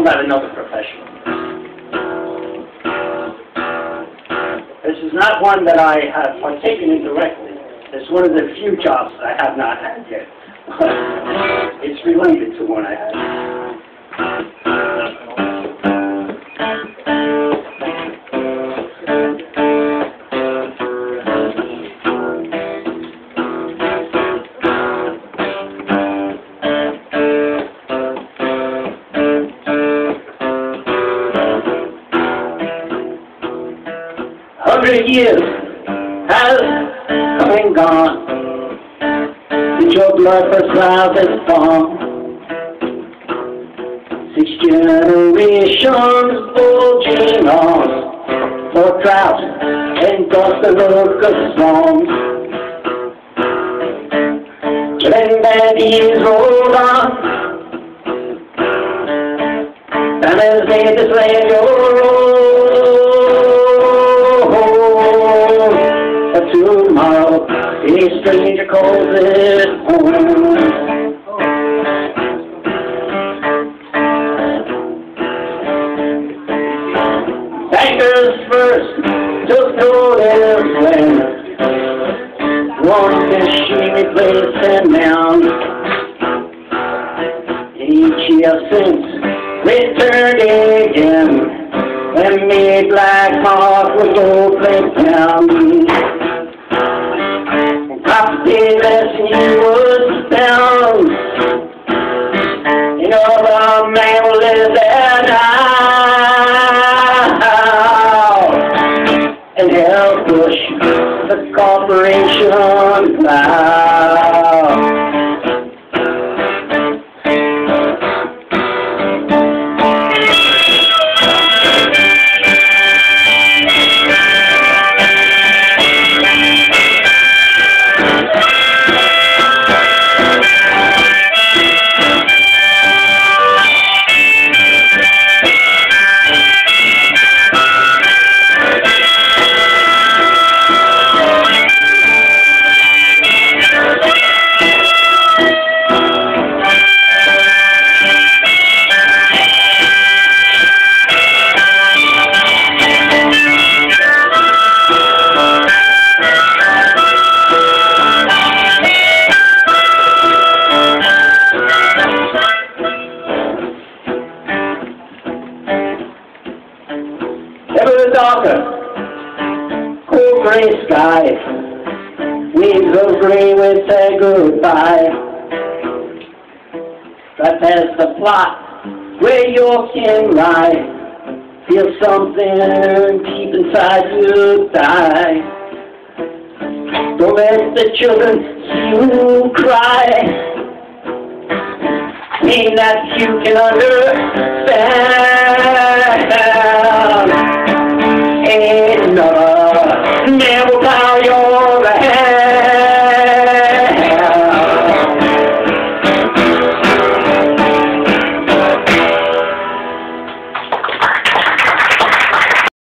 about another profession. This is not one that I have partaken in directly. It's one of the few jobs that I have not had yet. it's related to one I had. Hundred years has come and gone since your blood first rise has gone. Six generations bulging on for drought and dust and locust songs. When bandies rolled on, as they this land your tomorrow a stranger calls it home. Bankers first took notice when one machine replaced and down. Each year since returned again and made black mark was gold plate down. Corporation out. Ever the darker, cool gray sky, leaves of green will say goodbye. But there's the plot where your kin lie. Feel something deep inside you die. Don't let the children see you cry. Pain that you can understand.